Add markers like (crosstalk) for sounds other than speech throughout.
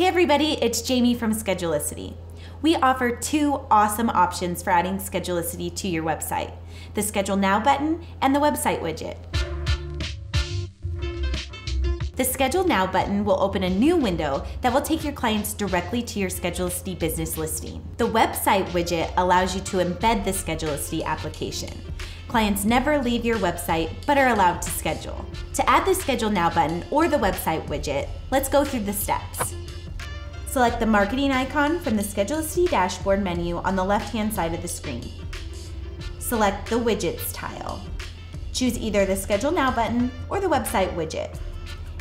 Hey everybody, it's Jamie from Schedulicity. We offer two awesome options for adding Schedulicity to your website the Schedule Now button and the website widget. The Schedule Now button will open a new window that will take your clients directly to your Schedulicity business listing. The website widget allows you to embed the Schedulicity application. Clients never leave your website but are allowed to schedule. To add the Schedule Now button or the website widget, let's go through the steps. Select the marketing icon from the Schedulicity dashboard menu on the left-hand side of the screen. Select the Widgets tile. Choose either the Schedule Now button or the website widget.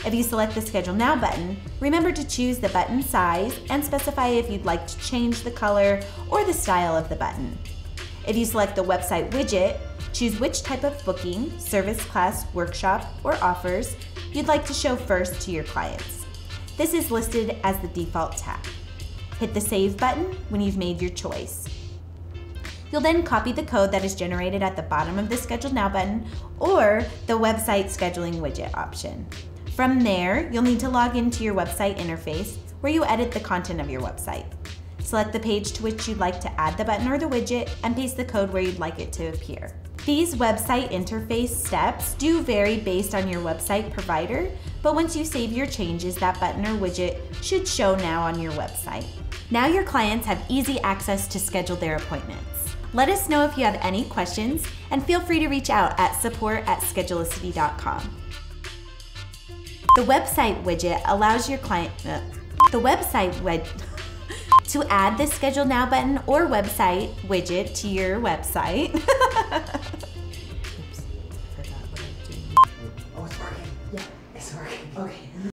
If you select the Schedule Now button, remember to choose the button size and specify if you'd like to change the color or the style of the button. If you select the website widget, choose which type of booking, service class, workshop, or offers you'd like to show first to your clients. This is listed as the default tab. Hit the Save button when you've made your choice. You'll then copy the code that is generated at the bottom of the Schedule Now button or the website scheduling widget option. From there, you'll need to log into your website interface where you edit the content of your website. Select the page to which you'd like to add the button or the widget and paste the code where you'd like it to appear. These website interface steps do vary based on your website provider, but once you save your changes, that button or widget should show now on your website. Now your clients have easy access to schedule their appointments. Let us know if you have any questions and feel free to reach out at support at schedulicity.com. The website widget allows your client, uh, the website widget, (laughs) to add the Schedule Now button or website widget to your website. (laughs) Oops, I forgot what I'm doing. Oh, it's working. Yeah, it's working. Okay.